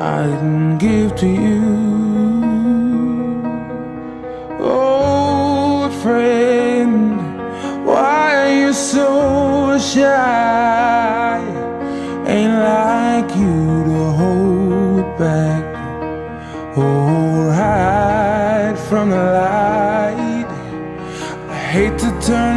I didn't give to you. Old friend, why are you so shy? Ain't like you to hold back or hide from the light. I hate to turn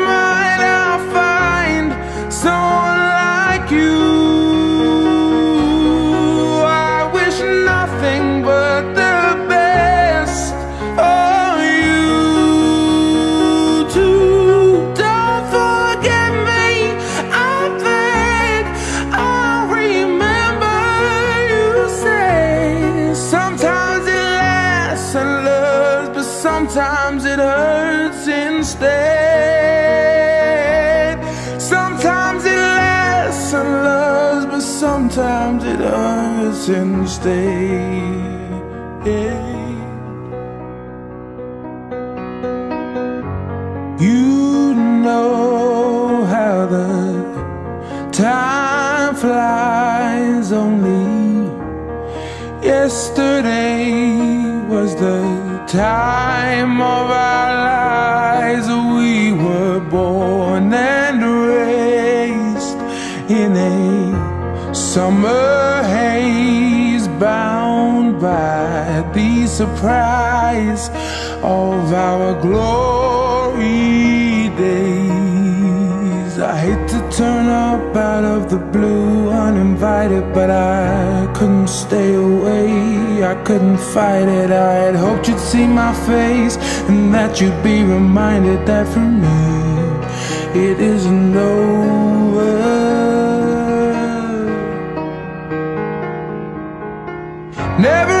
sometimes it hurts instead. Sometimes it lasts and loves, but sometimes it hurts instead. You know how the time flies only yesterday was the time of our lives we were born and raised in a summer haze bound by the surprise of our glory days. I hate to turn up out of the blue uninvited, but I couldn't stay away. I couldn't fight it. I had hoped you'd see my face and that you'd be reminded that for me it isn't over. Never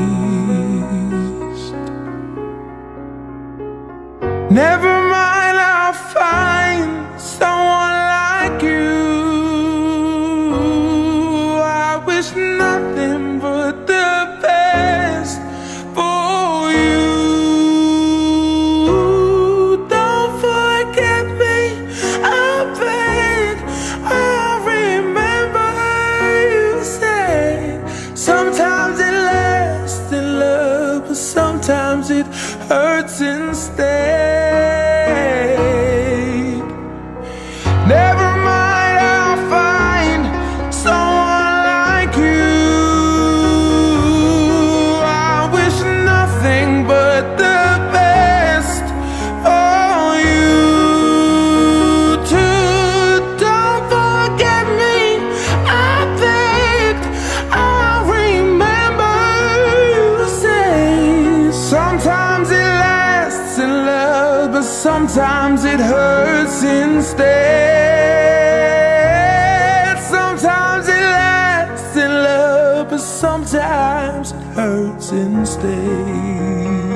Sometimes it hurts instead. Sometimes it hurts instead. Sometimes it lasts in love, but sometimes it hurts instead.